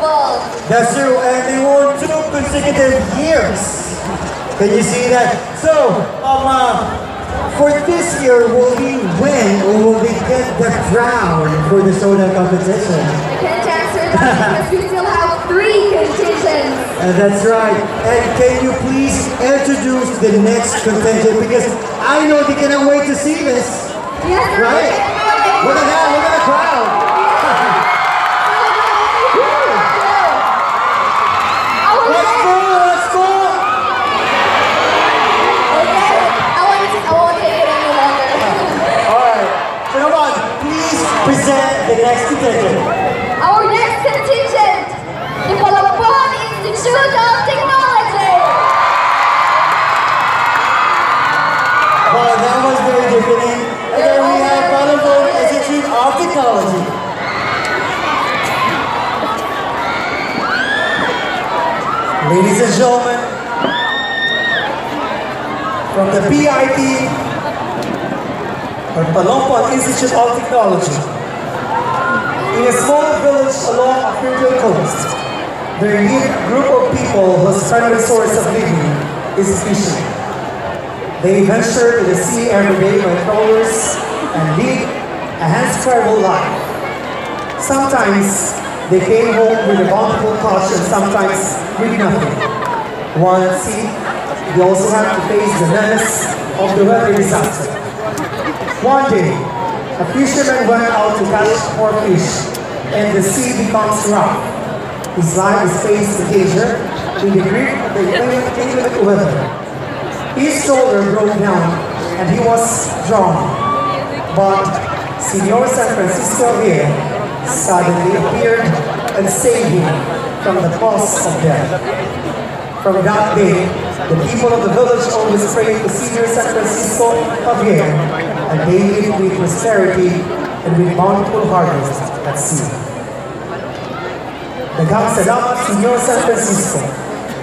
That's true, and they won two consecutive years. Can you see that? So, um, uh, for this year, will we win or will we get the crown for the soda competition? I can't answer that because we still have three contingents. Uh, that's right. And can you please introduce the next contingent because I know they cannot wait to see this. Yes. Right? Look at that! Look at the crowd! Gentlemen, from the PIT, or Palompon Institute of Technology, in a small village along Archipelago coast, there is a group of people whose primary source of living is fishing. They venture to the sea every day by trawlers and lead a hand-travel life. Sometimes they came home with a bountiful catch and sometimes with nothing. Sea, they also have to face the menace of the weather disaster. One day, a fisherman went out to catch more fish and the sea becomes rough. His life is faced with danger in the grip of the inclement weather. His shoulder broke down and he was drowned. But Senor San Francisco here suddenly appeared and saved him from the cross of death. From that day, the people of the village always prayed to Senor San Francisco Javier, and they lived with prosperity and with bountiful harvest at sea. Daghang salamat, ah, Senor San Francisco.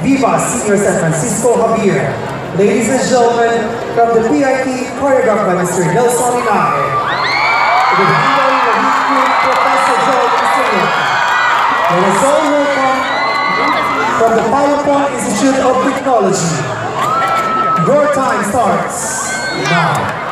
Viva Senor San Francisco Javier. Ladies and gentlemen, from the PIT, choreographed by Mr. Nelson Inahe. With group, Professor Joel Castillo. Let us all from the Palompon Institute of Technology. Your time starts now.